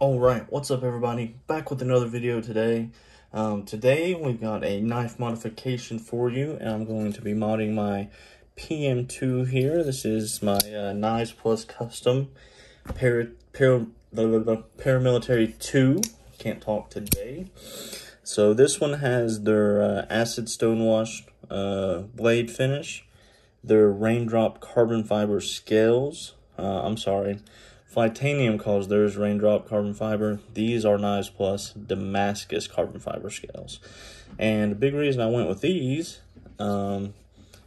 All right, what's up everybody? Back with another video today. Um, today we've got a knife modification for you and I'm going to be modding my PM2 here. This is my uh, Knives Plus Custom para, para, Paramilitary 2. Can't talk today. So this one has their uh, acid stonewash uh, blade finish, their raindrop carbon fiber scales, uh, I'm sorry, Flytanium calls theirs raindrop carbon fiber. These are Knives Plus Damascus carbon fiber scales. And the big reason I went with these um,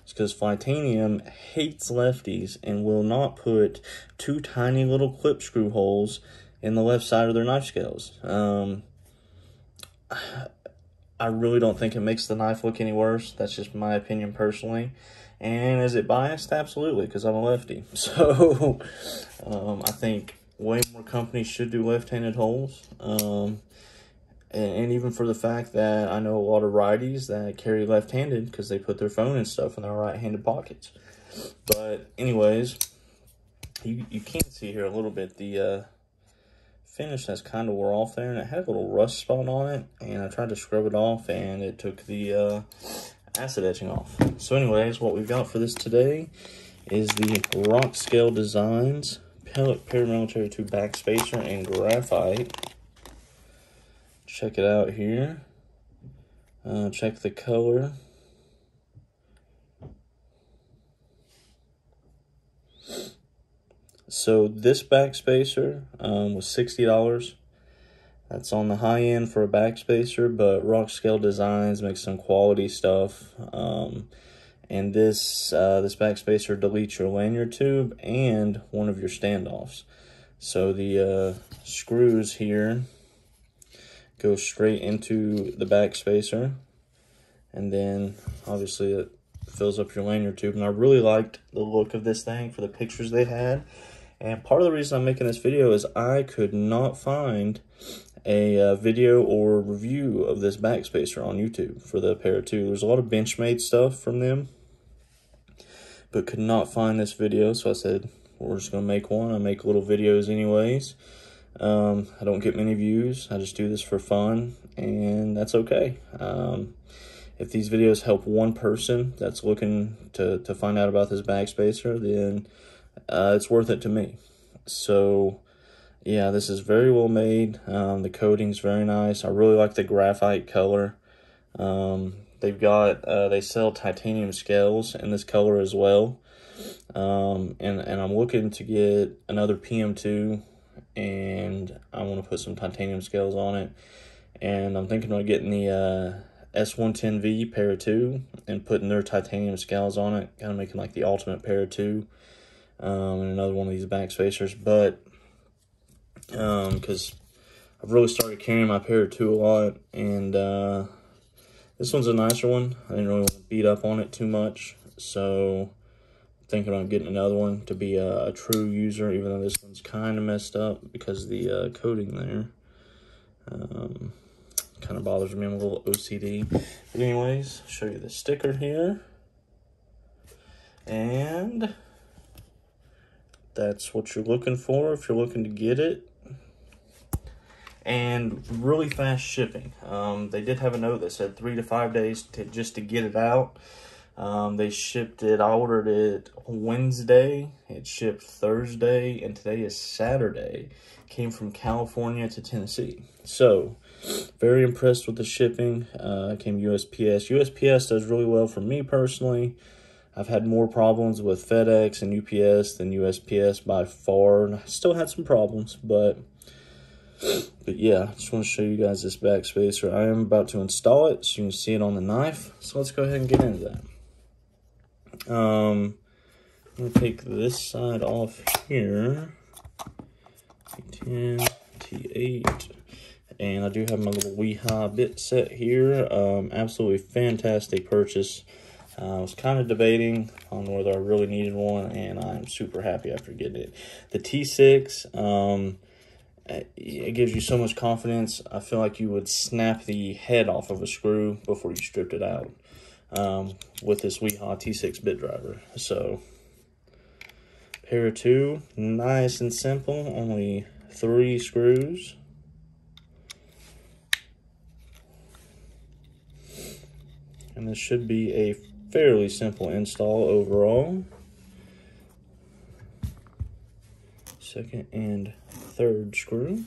is because Flytanium hates lefties and will not put two tiny little clip screw holes in the left side of their knife scales. Um, I really don't think it makes the knife look any worse. That's just my opinion personally. And is it biased? Absolutely, because I'm a lefty. So um, I think way more companies should do left-handed holes. Um, and, and, even for the fact that I know a lot of righties that carry left-handed because they put their phone and stuff in their right-handed pockets. But anyways, you, you can see here a little bit the uh, finish that's kind of wore off there. And it had a little rust spot on it. And I tried to scrub it off and it took the... Uh, acid etching off. So anyways, what we've got for this today is the Rock Scale Designs Pellet Paramilitary 2 Backspacer and Graphite. Check it out here. Uh, check the color. So this backspacer um, was $60. That's on the high end for a backspacer, but Rock Scale Designs makes some quality stuff. Um, and this uh, this backspacer deletes your lanyard tube and one of your standoffs. So the uh, screws here go straight into the backspacer, and then obviously it fills up your lanyard tube. And I really liked the look of this thing for the pictures they had. And part of the reason I'm making this video is I could not find a uh, video or review of this backspacer on YouTube for the Para 2. There's a lot of Benchmade stuff from them, but could not find this video, so I said, we're just going to make one. I make little videos anyways. Um, I don't get many views. I just do this for fun, and that's okay. Um, if these videos help one person that's looking to, to find out about this backspacer, then uh, it's worth it to me. So yeah, this is very well made. Um, the coating's very nice. I really like the graphite color. Um, they've got, uh, they sell titanium scales in this color as well. Um, and, and I'm looking to get another PM2 and I want to put some titanium scales on it. And I'm thinking of getting the uh, S110V Para 2 and putting their titanium scales on it, kind of making like the ultimate Para 2 um, and another one of these back spacers. But because um, I've really started carrying my Para 2 a lot, and uh, this one's a nicer one. I didn't really want to beat up on it too much, so I'm thinking about getting another one to be a, a true user, even though this one's kind of messed up because the uh, coating there. Um, kind of bothers me. I'm a little OCD. But anyways, show you the sticker here. And that's what you're looking for if you're looking to get it and really fast shipping. Um, they did have a note that said three to five days to just to get it out. Um, they shipped it. I ordered it Wednesday. It shipped Thursday, and today is Saturday. Came from California to Tennessee. So, very impressed with the shipping. Uh, came USPS. USPS does really well for me personally. I've had more problems with FedEx and UPS than USPS by far. And I still had some problems, but but yeah, I just want to show you guys this backspacer. I am about to install it, so you can see it on the knife. So let's go ahead and get into that. Um, I'm going to take this side off here. T10, T8. And I do have my little Wiha bit set here. Um, absolutely fantastic purchase. Uh, I was kind of debating on whether I really needed one, and I'm super happy after getting it. The T6, um, it gives you so much confidence. I feel like you would snap the head off of a screw before you stripped it out um, with this Wiha T6 bit driver. So, Para 2, nice and simple, only three screws. And this should be a fairly simple install overall. Second and third screw.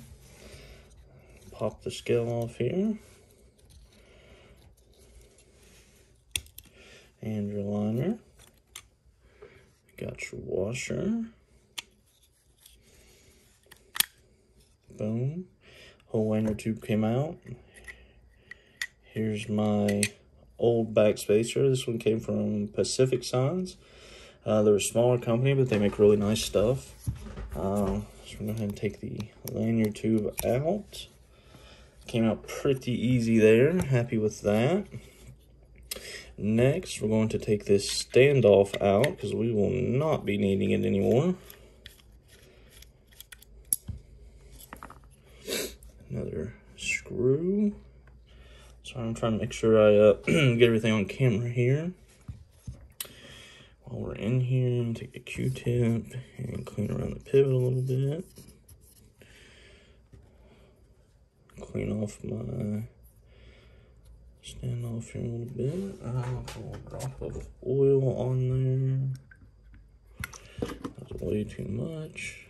Pop the scale off here. And your liner. Got your washer. Boom. Whole liner tube came out. Here's my old back spacer. This one came from Pacific Signs. Uh, they're a smaller company, but they make really nice stuff. Uh, so we're going to go ahead and take the lanyard tube out. Came out pretty easy there. Happy with that. Next, we're going to take this standoff out because we will not be needing it anymore. Another screw. So I'm trying to make sure I uh, get everything on camera here. While we're in here, take a Q-tip and clean around the pivot a little bit. Clean off my stand off here a little bit. Uh, a little drop of oil on there. That's way too much.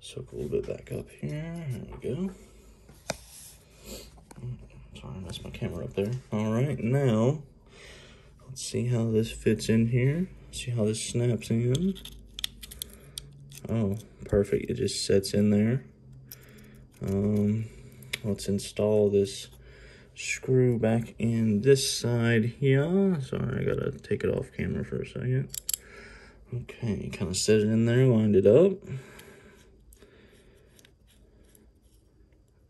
Soak a little bit back up here. There we go. Sorry, I messed my camera up there. All right, now let's see how this fits in here. See how this snaps in. Oh, perfect. It just sets in there. Um, let's install this screw back in this side here. Sorry, I gotta take it off camera for a second. Okay, kind of set it in there, lined it up.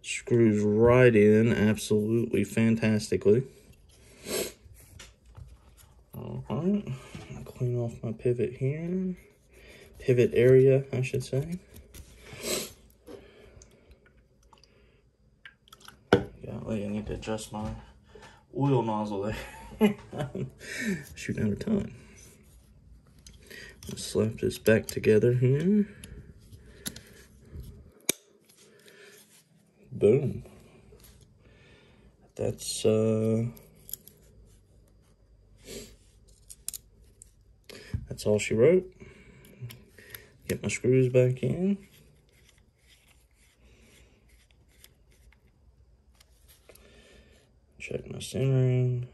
Screws right in, absolutely fantastically. All right, clean off my pivot here. Pivot area, I should say. Golly, I need to adjust my oil nozzle there. Shooting out of time. Let's slap this back together here. Boom. That's, uh, that's all she wrote. Get my screws back in. Check my centering.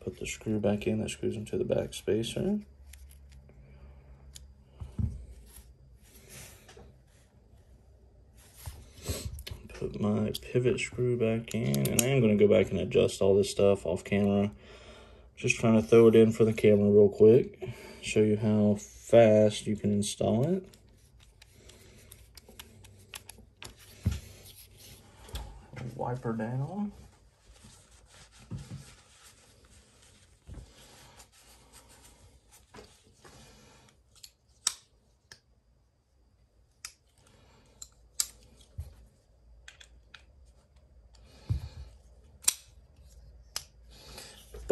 Put the screw back in that screws into the back spacer. Put my pivot screw back in, and I am going to go back and adjust all this stuff off camera. Just trying to throw it in for the camera real quick. Show you how fast you can install it. wiper down.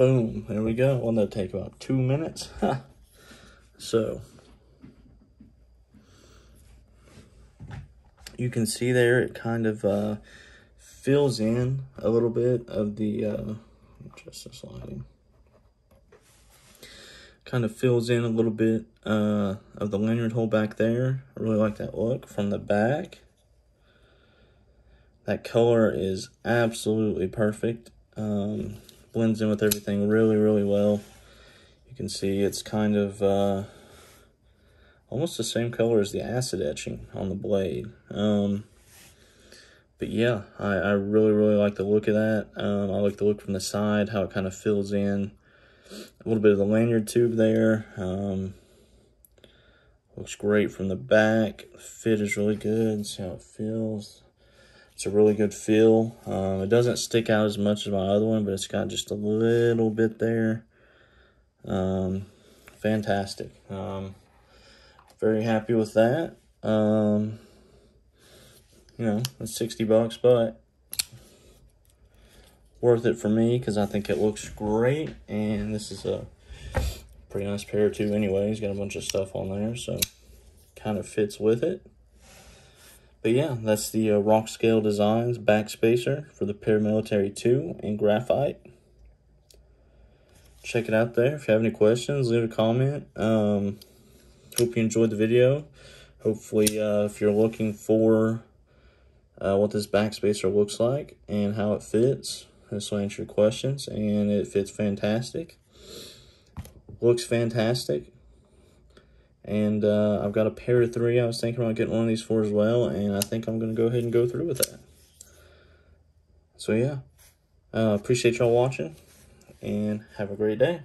Boom, there we go. Well, that'll take about two minutes. so, you can see there, it kind of uh, fills in a little bit of the, uh, just the sliding. Kind of fills in a little bit uh, of the lanyard hole back there. I really like that look from the back. That color is absolutely perfect. Um, blends in with everything really, really well. You can see it's kind of uh, almost the same color as the acid etching on the blade. Um, but yeah, I, I really, really like the look of that. Um, I like the look from the side, how it kind of fills in. A little bit of the lanyard tube there. Um, looks great from the back. The fit is really good. See how it feels. It's a really good feel. Um, it doesn't stick out as much as my other one, but it's got just a little bit there. Um, fantastic. Um, very happy with that. Um, you know, it's 60 bucks, but worth it for me because I think it looks great. And this is a pretty nice Para 2 anyway. He's Got a bunch of stuff on there, so kind of fits with it. But yeah, that's the uh, Rock Scale Designs backspacer for the Paramilitary 2 in graphite. Check it out there. If you have any questions, leave a comment. Um, hope you enjoyed the video. Hopefully, uh, if you're looking for uh, what this backspacer looks like and how it fits, this will answer your questions. And it fits fantastic. Looks fantastic. And uh, I've got a Para 3 I was thinking about getting one of these for as well. And I think I'm going to go ahead and go through with that. So yeah, uh, appreciate y'all watching. And have a great day.